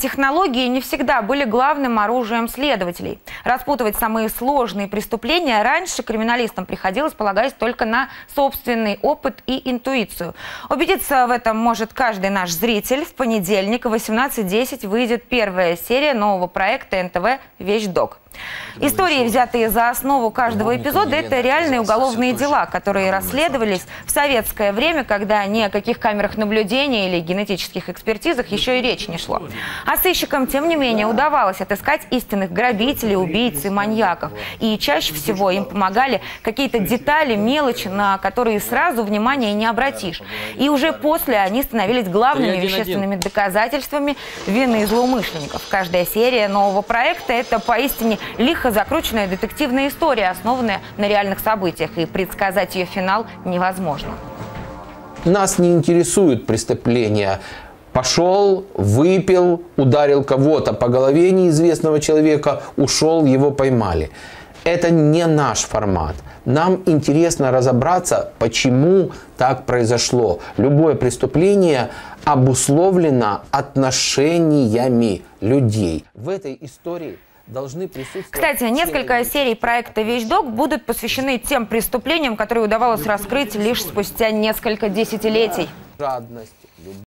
Технологии не всегда были главным оружием следователей. Распутывать самые сложные преступления раньше криминалистам приходилось, полагаясь только на собственный опыт и интуицию. Убедиться в этом может каждый наш зритель. В понедельник в 18.10 выйдет первая серия нового проекта НТВ «Вещдок». Истории, взятые за основу каждого эпизода, это реальные уголовные дела, которые расследовались в советское время, когда ни о каких камерах наблюдения или генетических экспертизах еще и речь не шло. А сыщикам, тем не менее, удавалось отыскать истинных грабителей, убийц и маньяков. И чаще всего им помогали какие-то детали, мелочи, на которые сразу внимания не обратишь. И уже после они становились главными вещественными доказательствами вины злоумышленников. Каждая серия нового проекта – это поистине лихо закрученная детективная история, основанная на реальных событиях, и предсказать ее финал невозможно. Нас не интересуют преступления. Пошел, выпил, ударил кого-то по голове неизвестного человека, ушел, его поймали. Это не наш формат. Нам интересно разобраться, почему так произошло. Любое преступление обусловлено отношениями людей. В этой истории должны присутствовать... Кстати, несколько серий проекта «Вещдок» будут посвящены тем преступлениям, которые удавалось раскрыть лишь спустя несколько десятилетий. Жадность,